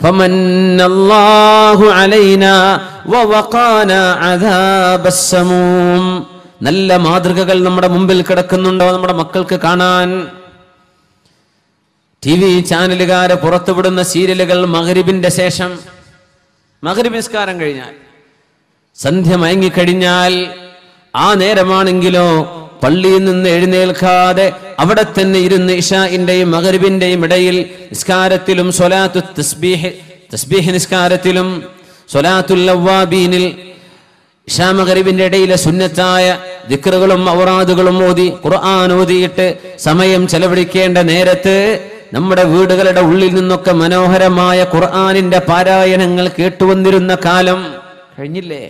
فمن الله علينا ووقانا عذاب السموم നല്ല മാതൃകകൾ നമ്മുടെ മുമ്പിൽ കിടക്കുന്നുണ്ടോ നമ്മുടെ മക്കൾക്ക് കാണാൻ ടി വി ചാനലുകാരെ പുറത്തുവിടുന്ന സീരിയലുകൾ മകരിബിന്റെ ശേഷം മകരിബ് നിസ്കാരം കഴിഞ്ഞാൽ സന്ധ്യ മയങ്ങിക്കഴിഞ്ഞാൽ ആ നേരമാണെങ്കിലോ പള്ളിയിൽ നിന്ന് എഴുന്നേൽക്കാതെ അവിടെ തന്നെ ഇരുന്ന് ഇഷാഇന്റെയും മകരുവിന്റെയും ഇടയിൽ നിസ്കാരത്തിലും സ്വലാത്തു തസ്ബീഹ് തസ്ബീഹ് നിസ്കാരത്തിലും സ്വലാത്തുൽ ലവ്വാബീനിൽ ഇഷാ മകരുവിന്റെ ഇടയിലെ സുന്നത്തായ ദിക്റുകളും ഔറാദുകളും ഓതി ഖുർആൻ ഓതിയിട്ട് സമയം ചെലവഴിക്കേണ്ട നേരത്ത് നമ്മുടെ വീടുകളുടെ ഉള്ളിൽ നിന്നൊക്കെ മനോഹരമായ ഖുർആാനിന്റെ പാരായണങ്ങൾ കേട്ടുവന്നിരുന്ന കാലം കഴിഞ്ഞില്ലേ?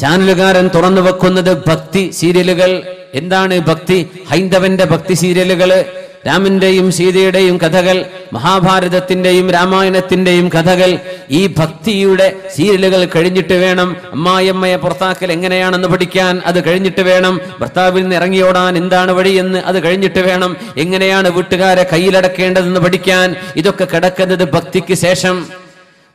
ചാനലുകാരൻ തുറന്നു വെക്കുന്നത് ഭക്തി സീരിയലുകൾ. എന്താണ് ഭക്തി? ഹൈന്ദവന്റെ ഭക്തി സീരിയലുകൾ രാമന്റെയും സീതയുടെയും കഥകൾ മഹാഭാരതത്തിന്റെയും രാമായണത്തിന്റെയും കഥകൾ. ഈ ഭക്തിയുടെ സീരിയലുകൾ കഴിഞ്ഞിട്ട് വേണം അമ്മായിയമ്മയെ പുറത്താക്കൽ എങ്ങനെയാണെന്ന് പഠിക്കാൻ. അത് കഴിഞ്ഞിട്ട് വേണം ഭർത്താവിൽ നിന്ന് ഇറങ്ങിയോടാൻ എന്താണ് വഴിയെന്ന് അത് കഴിഞ്ഞിട്ട് വേണം എങ്ങനെയാണ് വീട്ടുകാരെ കയ്യിലടക്കേണ്ടതെന്ന് പഠിക്കാൻ. ഇതൊക്കെ കിടക്കുന്നത് ഭക്തിക്ക് ശേഷം.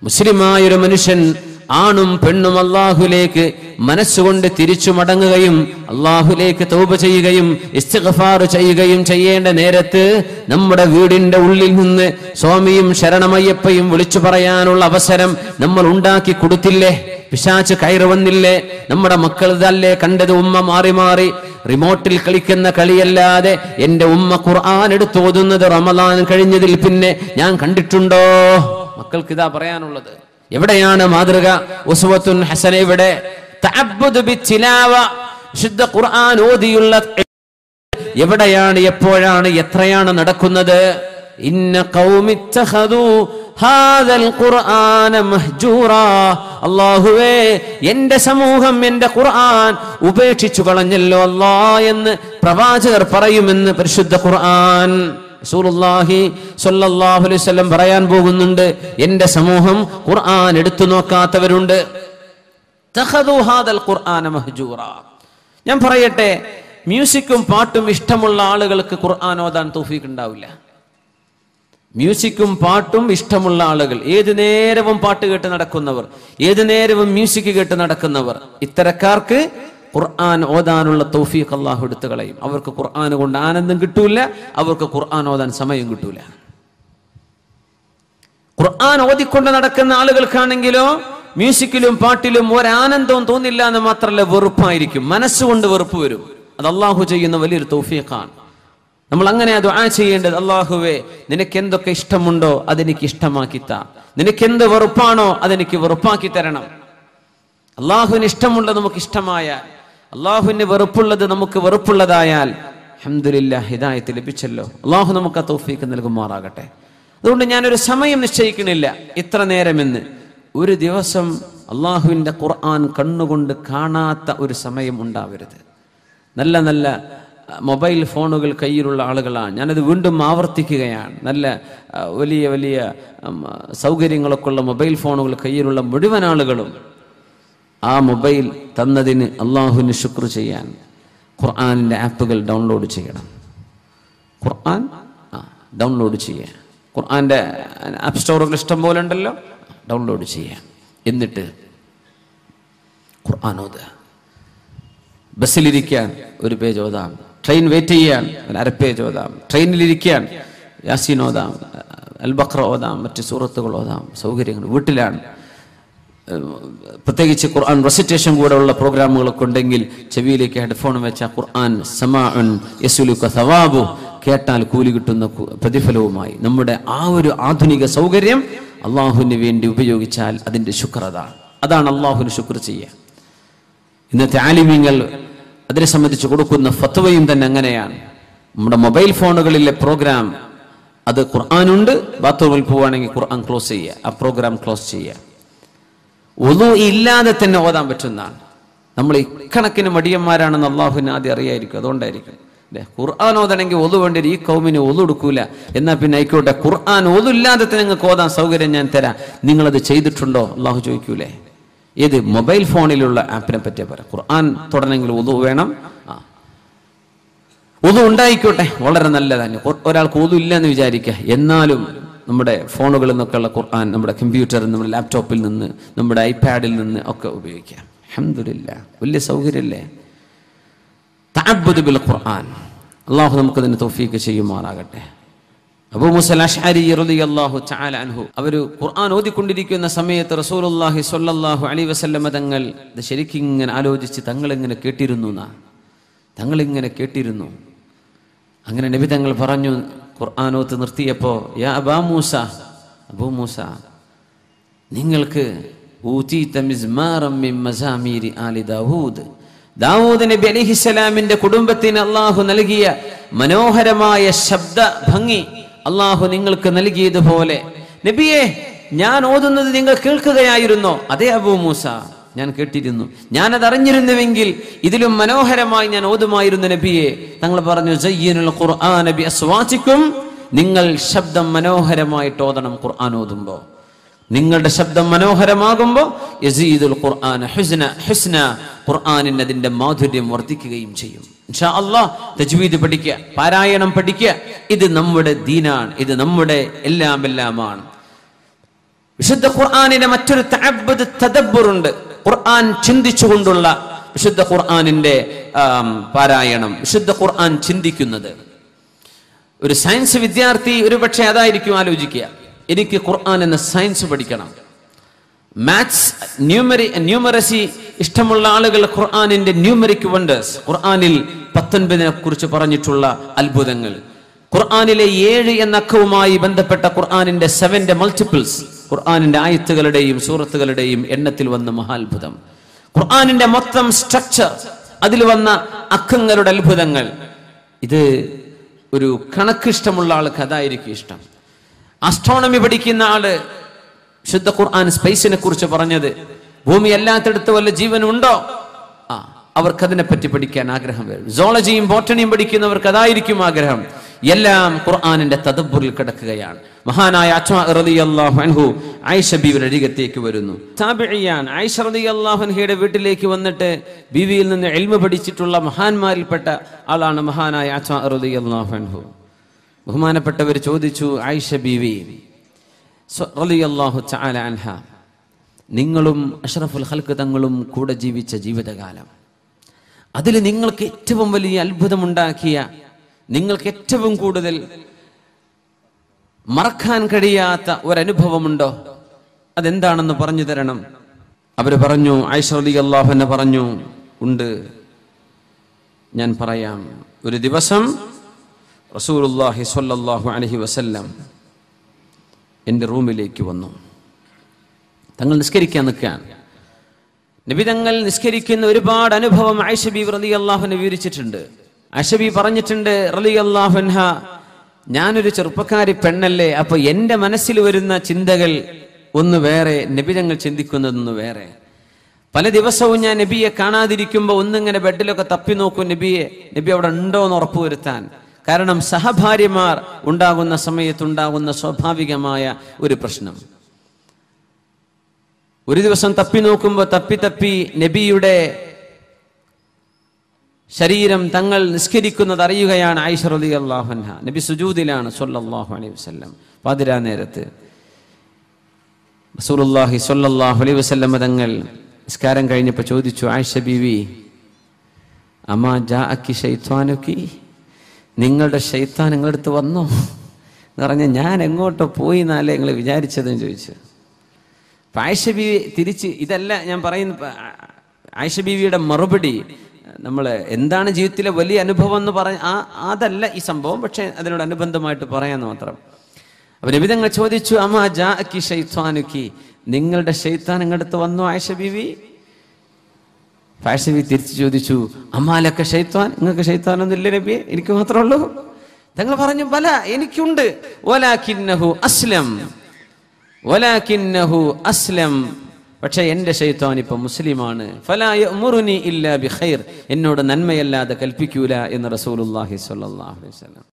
മുസ്ലിമായൊരു മനുഷ്യൻ ആണും പെണ്ണും അള്ളാഹുലേക്ക് മനസ്സുകൊണ്ട് തിരിച്ചു മടങ്ങുകയും അള്ളാഹുലേക്ക് തൗബ ചെയ്യുകയും ഇസ്തിഗ്ഫാർ ചെയ്യുകയും ചെയ്യേണ്ട നേരത്ത് നമ്മുടെ വീടിന്റെ ഉള്ളിൽ നിന്ന് സ്വാമിയും ശരണമയ്യപ്പയും വിളിച്ചു പറയാനുള്ള അവസരം നമ്മൾ ഉണ്ടാക്കി കൊടുത്തില്ലേ? പിശാച്ച് കയറി വന്നില്ലേ? നമ്മുടെ മക്കൾ ഇതല്ലേ കണ്ടത്? ഉമ്മ മാറി മാറി റിമോട്ടിൽ കളിക്കുന്ന കളിയല്ലാതെ എന്റെ ഉമ്മ ഖുർആൻ എടുത്ത് ഓതുന്നത് റമദാൻ കഴിഞ്ഞതിൽ പിന്നെ ഞാൻ കണ്ടിട്ടുണ്ടോ? മക്കൾക്ക് ഇതാ പറയാനുള്ളത്. എവിടെയാണ് മാതൃക? ഉസ്വത്തുൻ ഹസന ഇവിടെ. ശുദ്ധ ഖുർആൻ ഓതിയുള്ള എവിടെയാണ് എപ്പോഴാണ് എത്രയാണ് നടക്കുന്നത്? ഇന്ന മഹ്ജൂറാ. അല്ലാഹുവേ എന്റെ സമൂഹം എന്റെ ഖുർആൻ ഉപേക്ഷിച്ചു കളഞ്ഞല്ലോ അല്ലാ എന്ന് പ്രവാചകർ പറയുമെന്ന് പരിശുദ്ധ ഖുർആൻ. അലൈഹി വസല്ലം പറയാൻ പോകുന്നുണ്ട് എന്റെ സമൂഹം ഖുർആൻ എടുത്തു നോക്കാത്തവരുണ്ട്. ഞാൻ പറയട്ടെ മ്യൂസിക്കും പാട്ടും ഇഷ്ടമുള്ള ആളുകൾക്ക് ഖുർആൻ ഓതാൻ തൗഫീഖ് ഉണ്ടാവില്ല. മ്യൂസിക്കും പാട്ടും ഇഷ്ടമുള്ള ആളുകൾ ഏത് നേരവും പാട്ട് കേട്ട് നടക്കുന്നവർ ഏത് നേരവും മ്യൂസിക് കേട്ട് നടക്കുന്നവർ ഇത്തരക്കാർക്ക് ഖുർആൻ ഓതാനുള്ള തൗഫീഖ് അള്ളാഹു എടുത്തു കളയും. അവർക്ക് ഖുർആൻ കൊണ്ട് ആനന്ദം കിട്ടൂല അവർക്ക് ഖുർആൻ ഓതാൻ സമയം കിട്ടൂല. ഖുർആൻ ഓതിക്കൊണ്ട് നടക്കുന്ന ആളുകൾക്കാണെങ്കിലോ മ്യൂസിക്കിലും പാട്ടിലും ഒരാനന്ദവും തോന്നില്ല എന്ന് മാത്രമല്ല വെറുപ്പായിരിക്കും. മനസ്സുകൊണ്ട് വെറുപ്പ് വരും. അത് അള്ളാഹു ചെയ്യുന്ന വലിയൊരു തൗഫീഖാണ്. നമ്മൾ അങ്ങനെ അത് ആ ചെയ്യേണ്ടത് അള്ളാഹുവേ നിനക്ക് എന്തൊക്കെ ഇഷ്ടമുണ്ടോ അതെനിക്ക് ഇഷ്ടമാക്കി താ നിനക്ക് എന്ത് വെറുപ്പാണോ അതെനിക്ക് വെറുപ്പാക്കി തരണം. അള്ളാഹുവിന് ഇഷ്ടമുള്ളത് നമുക്ക് ഇഷ്ടമായാൽ അള്ളാഹുവിന് വെറുപ്പുള്ളത് നമുക്ക് വെറുപ്പുള്ളതായാൽ അഹമ്മദില്ല ഹിദായത്ത് ലഭിച്ചല്ലോ. അള്ളാഹു നമുക്ക് ആ തോഫീക്ക് നൽകുമാറാകട്ടെ. അതുകൊണ്ട് ഞാനൊരു സമയം നിശ്ചയിക്കണില്ല ഇത്ര നേരമെന്ന്. ഒരു ദിവസം അള്ളാഹുവിന്റെ ഖുർആൻ കണ്ണുകൊണ്ട് കാണാത്ത ഒരു സമയം ഉണ്ടാവരുത്. നല്ല നല്ല മൊബൈൽ ഫോണുകൾ കയ്യിലുള്ള ആളുകളാണ്. ഞാനത് വീണ്ടും ആവർത്തിക്കുകയാണ്. നല്ല വലിയ വലിയ സൗകര്യങ്ങളൊക്കെ ഉള്ള മൊബൈൽ ഫോണുകൾ കയ്യിലുള്ള മുഴുവൻ ആളുകളും ആ മൊബൈൽ തന്നതിന് അള്ളാഹുവിന് ശുക്ർ ചെയ്യാൻ ഖുർആാനിന്റെ ആപ്പുകൾ ഡൗൺലോഡ് ചെയ്യണം. ഖുർആൻ? ആ ഡൗൺലോഡ് ചെയ്യുക ഖുർആാന്റെ ആപ്പ് സ്റ്റോറുകൾ ഇഷ്ടം പോലെ ഉണ്ടല്ലോ. ഡൗൺലോഡ് ചെയ്യുക എന്നിട്ട് ഖുർആൻ ഓതുക. ബസ്സിലിരിക്കാൻ ഒരു പേജ് ഓതാം. ട്രെയിൻ വെയിറ്റ് ചെയ്യാൻ അര പേജ് ഓതാം. ട്രെയിനിലിരിക്കാൻ യാസീൻ ഓതാം. അൽബക്ര ഓതാം. മറ്റ് സൂറത്തുകൾ ഓതാം. സൗകര്യങ്ങൾ. വീട്ടിലാണ് പ്രത്യേകിച്ച് ഖുർആൻ റെസിറ്റേഷൻ കൂടെ ഉള്ള പ്രോഗ്രാമുകളൊക്കെ ഉണ്ടെങ്കിൽ ചെവിയിലേക്ക് ഹെഡ്ഫോൺ വെച്ച ഖുർആൻ സവാബു കേട്ടാൽ കൂലി കിട്ടുന്ന പ്രതിഫലവുമായി. നമ്മുടെ ആ ഒരു ആധുനിക സൗകര്യം അള്ളാഹുവിന് വേണ്ടി ഉപയോഗിച്ചാൽ അതിന്റെ ശുക്രത അതാണ് അള്ളാഹുവിന് ശുക്ർ ചെയ്യുക ഇന്നത്തെ ആലിമ്യങ്ങൾ അതിനെ സംബന്ധിച്ച് കൊടുക്കുന്ന ഫത്വയും തന്നെ അങ്ങനെയാണ്. നമ്മുടെ മൊബൈൽ ഫോണുകളിലെ പ്രോഗ്രാം അത് ഖുർആാനുണ്ട് ബാത്റൂമിൽ പോവുകയാണെങ്കിൽ ഖുർആൻ ക്ലോസ് ചെയ്യുക ആ പ്രോഗ്രാം ക്ലോസ് ചെയ്യുക ഒതു ഇല്ലാതെ തന്നെ ഓതാൻ പറ്റുന്നതാണ്. നമ്മൾ ഇക്കണക്കിന് മടിയന്മാരാണെന്ന് അള്ളാഹുവിന് ആദ്യം അറിയായിരിക്കും. അതുകൊണ്ടായിരിക്കും. അല്ലേ ഖുർആൻ ഓതണമെങ്കിൽ ഒതു വേണ്ടി. ഈ കൗമിന് ഒതു എടുക്കൂല. എന്നാൽ പിന്നെ ആയിക്കോട്ടെ ഖുർആൻ ഒതു ഇല്ലാതെ തന്നെ നിങ്ങൾക്ക് ഓതാൻ സൗകര്യം ഞാൻ തരാം. നിങ്ങളത് ചെയ്തിട്ടുണ്ടോ? അള്ളാഹു ചോദിക്കൂലേ. ഏത്? മൊബൈൽ ഫോണിലുള്ള ആപ്പിനെ പറ്റിയ പറയാം ഖുർആൻ തുടരണമെങ്കിൽ ഒതു വേണം. ആ. ഒതു ഉണ്ടായിക്കോട്ടെ. വളരെ നല്ലതാണ്. ഒരാൾക്ക് ഒതു ഇല്ല എന്ന് വിചാരിക്കുക. എന്നാലും നമ്മുടെ ഫോണുകളിൽ നിന്നൊക്കെയുള്ള ഖുർആൻ നമ്മുടെ കമ്പ്യൂട്ടറിൽ നമ്മുടെ ലാപ്ടോപ്പിൽ നിന്ന് നമ്മുടെ ഐപാഡിൽ നിന്ന് ഒക്കെ ഉപയോഗിക്കാം. അഹമ്മദില്ല വലിയ സൗകര്യമല്ലേ? തഅബ്ബുദ് ബിൽ ഖുർആൻ അള്ളാഹു നമുക്ക് അതിന് തൗഫീക്ക് ചെയ്യുമാറാകട്ടെ. അബൂ അഷ്അരി റളിയല്ലാഹു തആല അൻഹു അവർ ഖുർആൻ ഓതിക്കൊണ്ടിരിക്കുന്ന സമയത്ത് റസൂലുള്ളാഹി സ്വല്ലല്ലാഹു അലൈഹി വസല്ലമ തങ്ങൾ ഇത് ശരിക്കും ഇങ്ങനെ ആലോചിച്ച് തങ്ങൾ ഇങ്ങനെ കേട്ടിരുന്നു എന്നാ തങ്ങളിങ്ങനെ കേട്ടിരുന്നു. അങ്ങനെ നബി തങ്ങൾ പറഞ്ഞു ഖുർആാനോത്ത് നിർത്തിയപ്പോൾ യാ അബാ മൂസ അബൂ മൂസ നിങ്ങൾക്ക് ദാവൂദ്. ദാവൂദ് കുടുംബത്തിന് അള്ളാഹു നൽകിയ മനോഹരമായ ശബ്ദ ഭംഗി അള്ളാഹു നിങ്ങൾക്ക് നൽകിയതുപോലെ. നബിയെ ഞാൻ ഓതുന്നത് നിങ്ങൾ കേൾക്കുകയായിരുന്നോ? അതേ അബൂ മൂസ ഞാൻ കേട്ടിരുന്നു. ഞാനത് അറിഞ്ഞിരുന്നുവെങ്കിൽ ഇതിലും മനോഹരമായി ഞാൻ ഓതുമായിരുന്നു നബിയെ. തങ്ങൾ പറഞ്ഞു സയ്യനുൽ ഖുർആൻ നബി അസ്വാചിക്കും നിങ്ങൾ ശബ്ദം മനോഹരമായിട്ട് ഓതണം ഖുർആൻ ഓതുമ്പോൾ നിങ്ങളുടെ ശബ്ദം മനോഹരമാകുമ്പോൾ യസീദുൽ ഖുർആൻ ഹുസ്ന ഹുസ്ന. ഖുർആാനിന് അതിന്റെ മാധുര്യം വർദ്ധിക്കുകയും ചെയ്യും. ഇൻഷാ അള്ളാഹ് തജ്വീദ് പഠിക്കുക പാരായണം പഠിക്കുക ഇത് നമ്മുടെ ദീനാണ് ഇത് നമ്മുടെ എല്ലാം എല്ലാമാണ് വിശുദ്ധ ഖുർആാനിന്റെ മറ്റൊരു തദബ്ബുറുണ്ട്. ഖുർആൻ ചിന്തിച്ചുകൊണ്ടുള്ള വിശുദ്ധ ഖുർആനിന്റെ പാരായണം വിശുദ്ധ ഖുർആൻ ചിന്തിക്കുന്നത്. ഒരു സയൻസ് വിദ്യാർത്ഥി ഒരു പക്ഷേ അതായിരിക്കും ആലോചിക്കുക. എനിക്ക് ഖുർആൻ എന്ന സയൻസ് പഠിക്കണം. മാത്സ് ന്യൂമറി ന്യൂമറസി ഇഷ്ടമുള്ള ആളുകൾ ഖുർആനിന്റെ ന്യൂമറിക് വണ്ടേഴ്സ്. ഖുർആാനിൽ പത്തൊൻപതിനെ കുറിച്ച് പറഞ്ഞിട്ടുള്ള അത്ഭുതങ്ങൾ. ഖുർആാനിലെ ഏഴ് എന്ന അക്കവുമായി ബന്ധപ്പെട്ട ഖുർആനിന്റെ സെവന്റെ മൾട്ടിപ്പിൾസ്. ഖുർആനിന്റെ ആയത്തുകളുടെയും സൂറത്തുകളുടെയും എണ്ണത്തിൽ വന്ന മഹാത്ഭുതം. ഖുർആാനിന്റെ മൊത്തം സ്ട്രക്ചർ അതിൽ വന്ന അക്കങ്ങളുടെ അത്ഭുതങ്ങൾ. ഇത് ഒരു കണക്കിഷ്ടമുള്ള ആൾക്ക് അതായിരിക്കും ഇഷ്ടം. ആസ്ട്രോണമി പഠിക്കുന്ന ആൾ ശുദ്ധ ഖുർആൻ സ്പേസിനെ കുറിച്ച് പറഞ്ഞത് ഭൂമി അല്ലാത്തടുത്ത് വല്ല ജീവനുണ്ടോ? ആ അവർക്ക് അതിനെപ്പറ്റി പഠിക്കാൻ ആഗ്രഹം വരും. സോളജിയും ബോട്ടണിയും പഠിക്കുന്നവർക്ക് അതായിരിക്കും ആഗ്രഹം. എല്ലാം ഖുർആാനിന്റെ തദബുറിൽ കിടക്കുകയാണ്. മഹാനായ അച്ഛാ റളിയല്ലാഹു അൻഹു ആയിഷ അരികത്തേക്ക് വരുന്നു. താബിഇയാൻ ആയിഷ വീട്ടിലേക്ക് വന്നിട്ട് ബിവിയിൽ നിന്ന് എൽമ പഠിച്ചിട്ടുള്ള മഹാന്മാരിൽപ്പെട്ട ആളാണ് മഹാനായ അച്ഛാ റളിയല്ലാഹു അൻഹു. ബഹുമാനപ്പെട്ടവർ ചോദിച്ചു ആയിഷ ബീവി അൻഹ നിങ്ങളും അഷ്റഫുൽ ഹൽക്ക് തങ്ങളും കൂടെ ജീവിച്ച ജീവിതകാലം അതിൽ നിങ്ങൾക്ക് ഏറ്റവും വലിയ അത്ഭുതമുണ്ടാക്കിയ നിങ്ങൾക്ക് ഏറ്റവും കൂടുതൽ മറക്കാൻ കഴിയാത്ത ഒരനുഭവമുണ്ടോ? അതെന്താണെന്ന് പറഞ്ഞു തരണം. അവർ പറഞ്ഞു ഐശ്വറി അള്ളാഹു എന്നെ പറഞ്ഞു ഉണ്ട്. ഞാൻ പറയാം. ഒരു ദിവസം റസൂലുള്ളാഹി സ്വല്ലല്ലാഹു അലൈഹി വസല്ലം എന്റെ റൂമിലേക്ക് വന്നു. തങ്ങൾ നിസ്കരിക്കാൻ നിൽക്കുകയാണ് നബി തങ്ങൾ നിസ്കരിക്കുന്ന ഒരുപാട് അനുഭവം ഐഷബി റലി അള്ളാഹുനെ വിവരിച്ചിട്ടുണ്ട്. ഐഷബി പറഞ്ഞിട്ടുണ്ട് റലി അള്ളാഹുൻഹ ഞാനൊരു ചെറുപ്പക്കാരി പെണ്ണല്ലേ അപ്പൊ എന്റെ മനസ്സിൽ വരുന്ന ചിന്തകൾ ഒന്ന് വേറെ നബി തങ്ങൾ ചിന്തിക്കുന്നതൊന്ന് വേറെ. പല ദിവസവും ഞാൻ നബിയെ കാണാതിരിക്കുമ്പോൾ ഒന്നിങ്ങനെ ബെഡിലൊക്കെ തപ്പി നോക്കും നബിയെ നബി അവിടെ ഉണ്ടോ എന്ന് ഉറപ്പുവരുത്താൻ കാരണം സഹഭാര്യമാർ ഉണ്ടാകുന്ന സമയത്തുണ്ടാകുന്ന സ്വാഭാവികമായ ഒരു പ്രശ്നം. ഒരു ദിവസം തപ്പി നോക്കുമ്പോൾ തപ്പി തപ്പി നബിയുടെ ശരീരം തങ്ങൾ നിസ്കരിക്കുന്നത് അറിയുകയാണ് ആയിഷ റലി അള്ളാഹുൻഹ നബി സുജൂദിലാണ് സൊല്ലാഹു അലൈഹി വസ്ലം പാതിരാ നേരത്ത് റസൂലുള്ളാഹി സ്വല്ലല്ലാഹു അലൈഹി വസല്ലം തങ്ങൾ നിസ്കാരം കഴിഞ്ഞപ്പോൾ ചോദിച്ചു ആയിഷ ബീവി അമാ ജാ അക്കി ഷൈത്വാനുക്കി നിങ്ങളുടെ ഷെയ്ത്താൻ നിങ്ങളടുത്ത് വന്നോ? എന്ന് പറഞ്ഞ ഞാൻ എങ്ങോട്ടോ പോയി എന്നാലേ നിങ്ങൾ വിചാരിച്ചതെന്ന് ചോദിച്ചു. ആയിഷ ബീവി തിരിച്ച് ഇതല്ല ഞാൻ പറയുന്ന ആയിഷ ബീവിയുടെ മറുപടി നമ്മൾ എന്താണ് ജീവിതത്തിലെ വലിയ അനുഭവം എന്ന് പറഞ്ഞ ആ അതല്ല ഈ സംഭവം പക്ഷേ അതിനോട് അനുബന്ധമായിട്ട് പറയാന്ന് മാത്രം. അപ്പൊ നബിതങ്ങൾ ചോദിച്ചു അമ്മ ജാക്കി ഷെയ്ത്താനുക്കി നിങ്ങളുടെ ഷെയ്ത്താൻ ഇങ്ങടുത്ത് വന്നു ആയിഷ ബീവി. ഫാഷബി തിരിച്ചു ചോദിച്ചു അമ്മാലൊക്കെ ഷെയ്ത്താൻ നിങ്ങൾക്ക് ഷെയ്ത്താനൊന്നും ഇല്ല നബിയെ എനിക്ക് മാത്രമേ ഉള്ളൂ. തങ്ങൾ പറഞ്ഞു പല എനിക്കുണ്ട്. ഓലാക്കിന്നഹു അസ്ലം. വലാകിന്നഹു അസ്ലം. പക്ഷേ എന്റെ ഷെയ്ത്താൻ ഇപ്പൊ മുസ്ലിമാണ്. ഫലായ യഅ്മുറുനി ഇല്ലാ ബിഖൈർ. എന്നോട് നന്മയല്ലാതെ കൽപ്പിക്കൂല എന്ന് റസൂലുള്ളാഹി സ്വല്ലല്ലാഹു അലൈഹി വസല്ലം.